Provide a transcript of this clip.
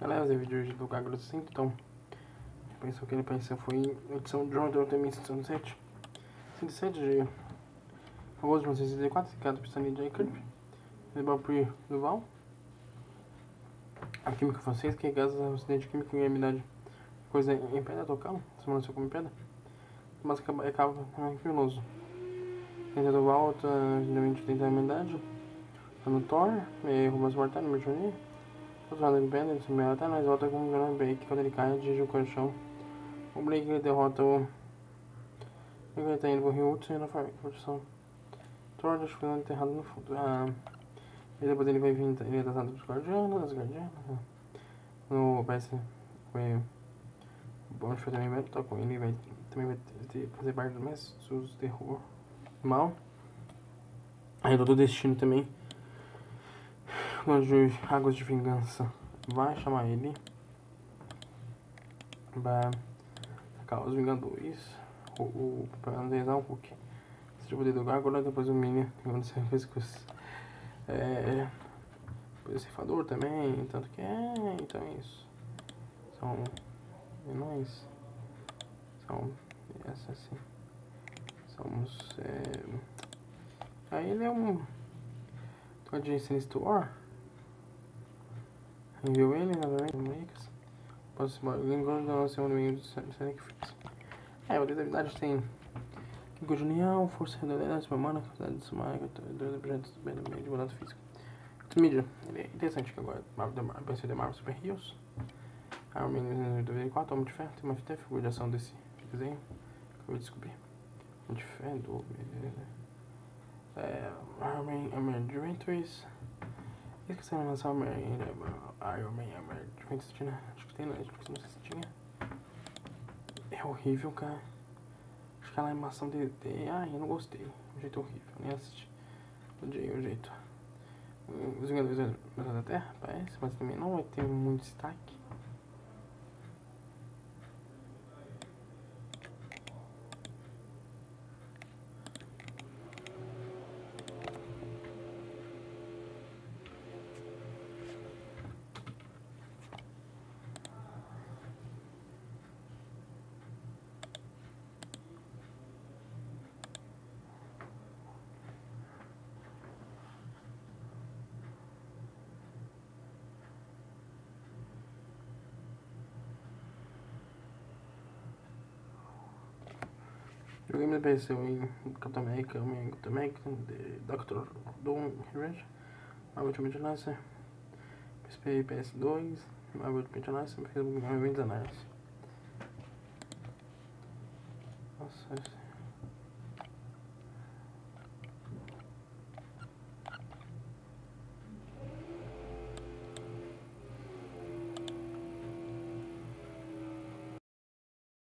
Galera, esse vídeo hoje do 5, então pensou que ele pensou foi edição de Jordan Temis 107 107 de agosto de 1964, cada Pistolini de Jacob Lebapri Duval. A química francesa que é gás acidente químico em amidade coisa em pedra tocal, simulação como pedra. Mas é cabo criminoso. Tenta Duval, outra geralmente tem amidade no Thor, Rubens Mortal, no Merchoni Ele perde, ele se até mas volta com o Jordan Blake quando ele cai, atinge o colchão o Blake derrota o. Ele tá indo pro Rio Hudson e na produção. Thor que enterrado no fundo. Ah, e depois ele vai vir, ele é tratado dos guardianos, das guardianas. No PS foi. Bom, foi também vai estar com ele, vai também vai fazer parte do mais dos terror mal. Aí do destino também. Onde Águas de Vingança vai chamar ele. Vai os Vingadores, o, o analisar um pouquinho. Esse poder do Gárgula, depois o Minion, você fez com é, depois o Ceifador também, tanto que é, então é isso. São menores, são essa assim. Somos, é, aí ele é um, tô de Sinistro War, enviou ele, novamente, Posso lembrando da nossa inimigo do Sonic Fix. É, o habilidades tem Química de união, força redondada, humana, capacidade de somar, dois objetos bem no meio de contato físico. Mídia, ele é interessante que agora pensei de Marvel Super Heroes. Armin 2004, Homem de Ferro, tem uma fita figura de ação desse desenho que eu descobri. Homem de Ferro, do. É. Armin Adventures. Esqueci de lançar o Iron Man Adventures, né? Acho que tem na Netflix, não sei se tinha. É horrível, cara. Acho que a animação dele. Ai, eu não gostei. O jeito horrível, nem assisti. Odiei o jeito. Os Vingadores da Terra, parece, mas também não vai ter muito destaque. Joguei me apareceu em Capitão América, em Capitão América, Dr. Doom Marvel Ultimate Alliance, PSP PS2, Marvel Ultimate Alliance, Marvel Ultimate Alliance. Nossa,